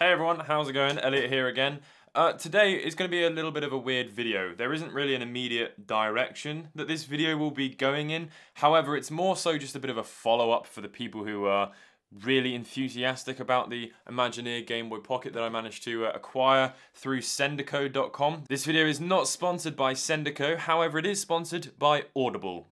Hey everyone, how's it going? Elliot here again. Uh, today is going to be a little bit of a weird video. There isn't really an immediate direction that this video will be going in. However, it's more so just a bit of a follow-up for the people who are really enthusiastic about the Imagineer Game Boy Pocket that I managed to uh, acquire through Sendico.com. This video is not sponsored by Sendico, however it is sponsored by Audible.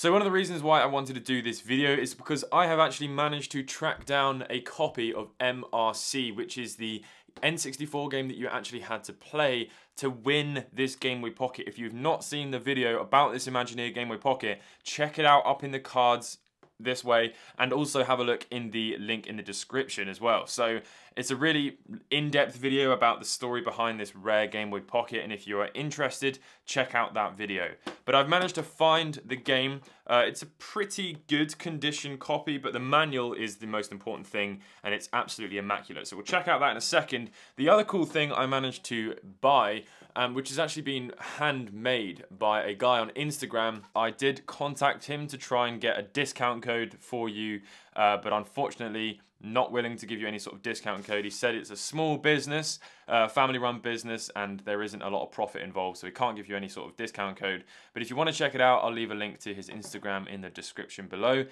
So one of the reasons why I wanted to do this video is because I have actually managed to track down a copy of MRC, which is the N64 game that you actually had to play to win this Game Boy Pocket. If you've not seen the video about this Imagineer Game Boy Pocket, check it out up in the cards this way and also have a look in the link in the description as well. So it's a really in-depth video about the story behind this rare Game Boy Pocket and if you are interested, check out that video. But I've managed to find the game. Uh, it's a pretty good condition copy, but the manual is the most important thing and it's absolutely immaculate. So we'll check out that in a second. The other cool thing I managed to buy um, which has actually been handmade by a guy on Instagram. I did contact him to try and get a discount code for you, uh, but unfortunately not willing to give you any sort of discount code. He said it's a small business, uh, family run business, and there isn't a lot of profit involved, so he can't give you any sort of discount code. But if you want to check it out, I'll leave a link to his Instagram in the description below.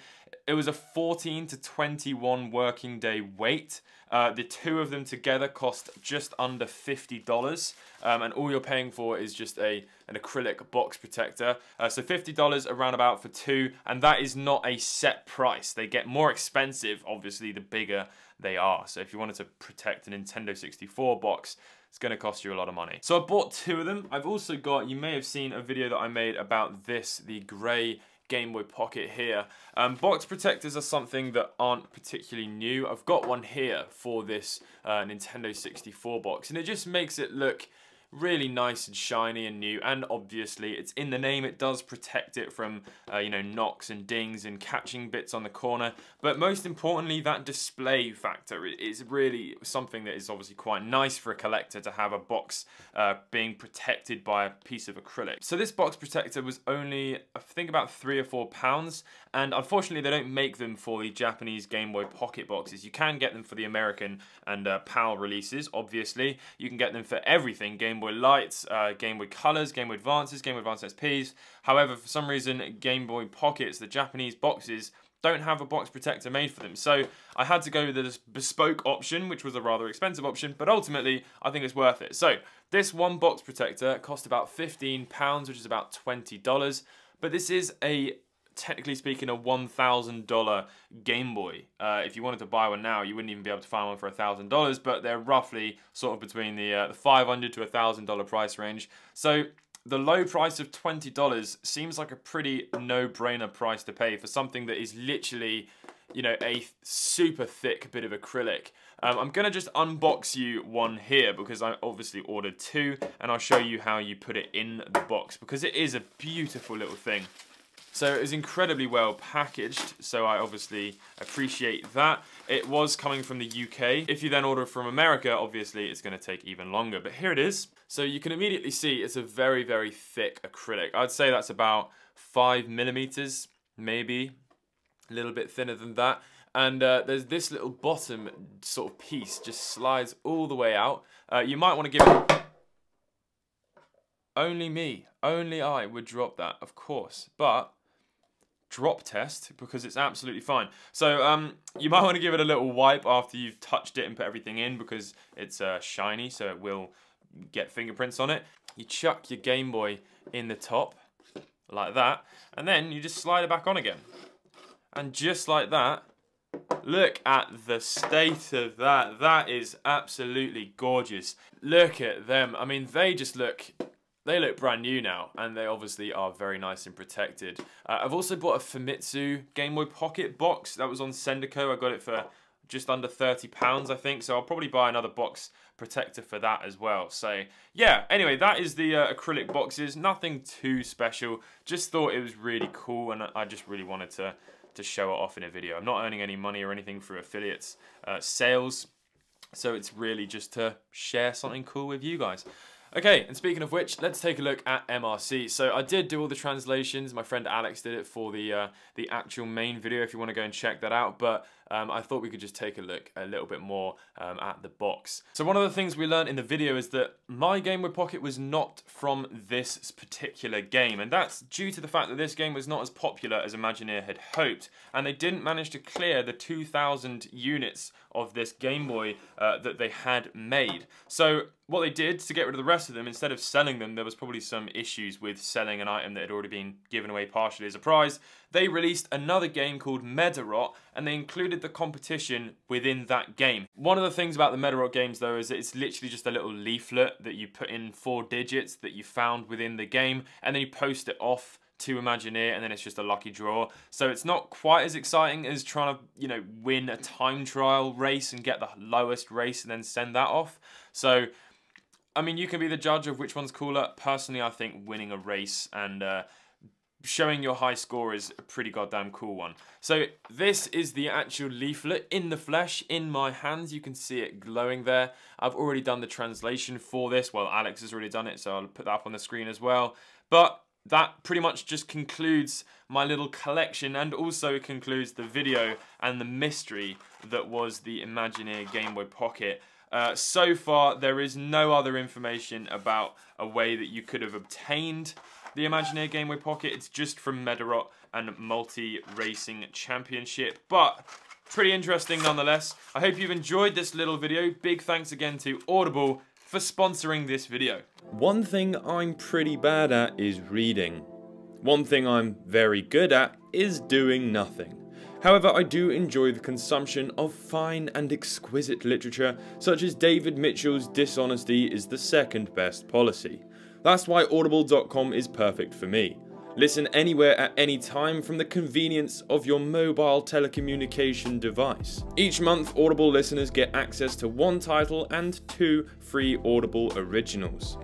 It was a 14 to 21 working day wait. Uh, the two of them together cost just under $50, um, and all you're paying for is just a an acrylic box protector. Uh, so $50 around about for two, and that is not a set price. They get more expensive, obviously, the bigger they are. So if you wanted to protect a Nintendo 64 box, it's going to cost you a lot of money. So I bought two of them. I've also got, you may have seen a video that I made about this, the grey Game Boy Pocket here. Um, box protectors are something that aren't particularly new. I've got one here for this uh, Nintendo 64 box and it just makes it look really nice and shiny and new and obviously it's in the name it does protect it from uh, you know knocks and dings and catching bits on the corner. But most importantly that display factor is really something that is obviously quite nice for a collector to have a box uh, being protected by a piece of acrylic. So this box protector was only I think about three or four pounds and unfortunately they don't make them for the Japanese Game Boy Pocket boxes. You can get them for the American and uh, PAL releases obviously. You can get them for everything Game Game Boy Lights, uh, Game Boy Colors, Game Boy Advances, Game Boy Advance SPs. However, for some reason, Game Boy Pockets, the Japanese boxes, don't have a box protector made for them. So I had to go with this bespoke option, which was a rather expensive option, but ultimately I think it's worth it. So this one box protector cost about £15, which is about $20. But this is a technically speaking, a $1,000 Game Boy. Uh, if you wanted to buy one now, you wouldn't even be able to find one for $1,000, but they're roughly sort of between the, uh, the 500 to $1,000 price range. So the low price of $20 seems like a pretty no-brainer price to pay for something that is literally, you know, a super thick bit of acrylic. Um, I'm going to just unbox you one here because I obviously ordered two and I'll show you how you put it in the box because it is a beautiful little thing. So it was incredibly well packaged, so I obviously appreciate that. It was coming from the UK. If you then order from America, obviously it's gonna take even longer, but here it is. So you can immediately see it's a very, very thick acrylic. I'd say that's about five millimeters, maybe, a little bit thinner than that. And uh, there's this little bottom sort of piece just slides all the way out. Uh, you might want to give it only me, only I would drop that, of course. But drop test because it's absolutely fine. So um, you might want to give it a little wipe after you've touched it and put everything in because it's uh, shiny so it will get fingerprints on it. You chuck your Game Boy in the top like that and then you just slide it back on again. And just like that, look at the state of that. That is absolutely gorgeous. Look at them. I mean, they just look they look brand new now, and they obviously are very nice and protected. Uh, I've also bought a Famitsu Game Boy Pocket box. That was on Sendico. I got it for just under £30, I think. So I'll probably buy another box protector for that as well. So yeah, anyway, that is the uh, acrylic boxes. Nothing too special. Just thought it was really cool, and I just really wanted to, to show it off in a video. I'm not earning any money or anything through affiliates uh, sales. So it's really just to share something cool with you guys. Okay, and speaking of which, let's take a look at MRC. So I did do all the translations. My friend Alex did it for the uh, the actual main video if you want to go and check that out. But um, I thought we could just take a look a little bit more um, at the box. So one of the things we learned in the video is that my Game Boy Pocket was not from this particular game. And that's due to the fact that this game was not as popular as Imagineer had hoped. And they didn't manage to clear the 2,000 units of this Game Boy uh, that they had made. So what they did to get rid of the rest of them, instead of selling them, there was probably some issues with selling an item that had already been given away partially as a prize. They released another game called Medarot, and they included the competition within that game. One of the things about the Medarot games, though, is it's literally just a little leaflet that you put in four digits that you found within the game, and then you post it off to Imagineer and then it's just a lucky draw. So it's not quite as exciting as trying to, you know, win a time trial race and get the lowest race and then send that off. So, I mean, you can be the judge of which one's cooler. Personally, I think winning a race and uh, showing your high score is a pretty goddamn cool one. So this is the actual leaflet in the flesh in my hands. You can see it glowing there. I've already done the translation for this. Well, Alex has already done it, so I'll put that up on the screen as well. But that pretty much just concludes my little collection and also concludes the video and the mystery that was the Imagineer Game Boy Pocket. Uh, so far, there is no other information about a way that you could have obtained the Imagineer Game Boy Pocket. It's just from Medarot and Multi Racing Championship, but pretty interesting nonetheless. I hope you've enjoyed this little video. Big thanks again to Audible for sponsoring this video. One thing I'm pretty bad at is reading. One thing I'm very good at is doing nothing. However, I do enjoy the consumption of fine and exquisite literature, such as David Mitchell's Dishonesty is the second best policy. That's why Audible.com is perfect for me. Listen anywhere at any time from the convenience of your mobile telecommunication device. Each month, Audible listeners get access to one title and two free Audible originals.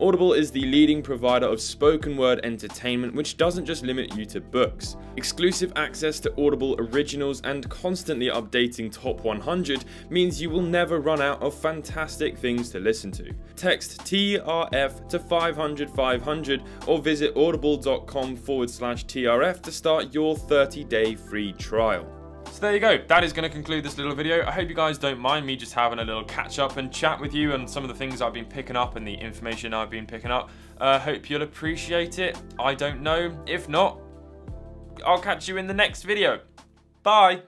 Audible is the leading provider of spoken word entertainment which doesn't just limit you to books. Exclusive access to Audible originals and constantly updating top 100 means you will never run out of fantastic things to listen to. Text TRF to 500 500 or visit audible.com forward slash TRF to start your 30 day free trial. There you go. That is going to conclude this little video. I hope you guys don't mind me just having a little catch up and chat with you and some of the things I've been picking up and the information I've been picking up. Uh, hope you'll appreciate it. I don't know. If not, I'll catch you in the next video. Bye.